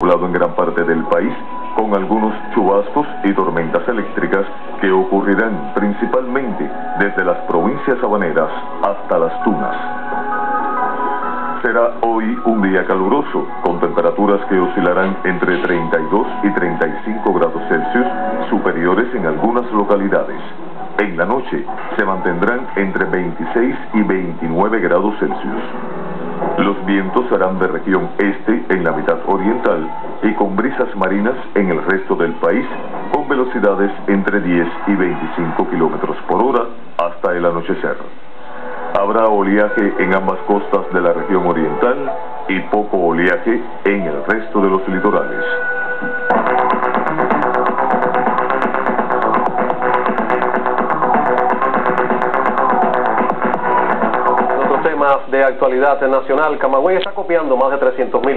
en gran parte del país, con algunos chubascos y tormentas eléctricas que ocurrirán principalmente desde las provincias habaneras hasta las tunas. Será hoy un día caluroso, con temperaturas que oscilarán entre 32 y 35 grados Celsius, superiores en algunas localidades. En la noche se mantendrán entre 26 y 29 grados Celsius. Los vientos serán de región este en la mitad oriental y con brisas marinas en el resto del país, con velocidades entre 10 y 25 kilómetros por hora hasta el anochecer. Habrá oleaje en ambas costas de la región oriental y poco oleaje en el resto de los litorales. De actualidad nacional, Camagüey está copiando más de 300 mil